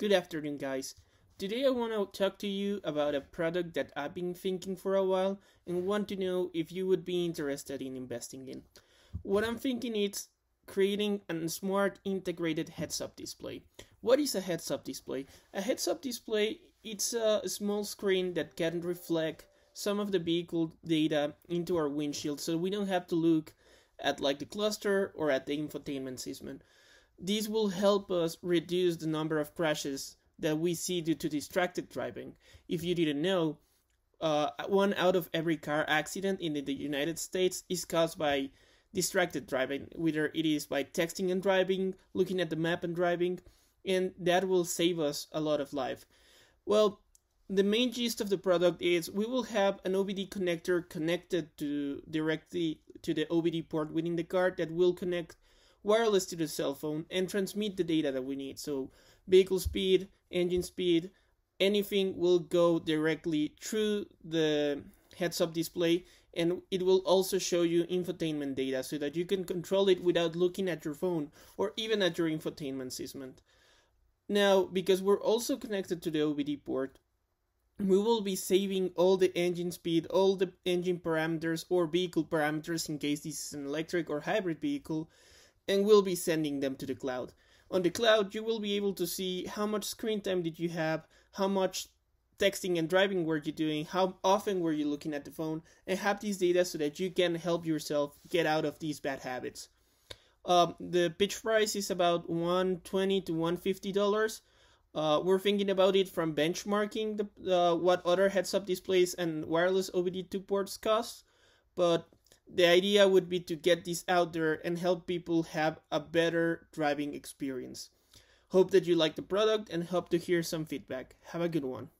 Good afternoon, guys. Today I want to talk to you about a product that I've been thinking for a while and want to know if you would be interested in investing in. What I'm thinking is creating a smart integrated heads-up display. What is a heads-up display? A heads-up display it's a small screen that can reflect some of the vehicle data into our windshield so we don't have to look at like the cluster or at the infotainment system. This will help us reduce the number of crashes that we see due to distracted driving. If you didn't know, uh, one out of every car accident in the United States is caused by distracted driving, whether it is by texting and driving, looking at the map and driving, and that will save us a lot of life. Well, the main gist of the product is we will have an OBD connector connected to directly to the OBD port within the car that will connect wireless to the cell phone and transmit the data that we need. So vehicle speed, engine speed, anything will go directly through the heads-up display and it will also show you infotainment data so that you can control it without looking at your phone or even at your infotainment system. Now, because we're also connected to the OBD port, we will be saving all the engine speed, all the engine parameters or vehicle parameters in case this is an electric or hybrid vehicle, and we'll be sending them to the cloud. On the cloud, you will be able to see how much screen time did you have, how much texting and driving were you doing, how often were you looking at the phone, and have these data so that you can help yourself get out of these bad habits. Um, the pitch price is about 120 to 150 dollars. Uh, we're thinking about it from benchmarking the uh, what other heads-up displays and wireless OBD2 ports cost, but the idea would be to get this out there and help people have a better driving experience. Hope that you like the product and hope to hear some feedback. Have a good one.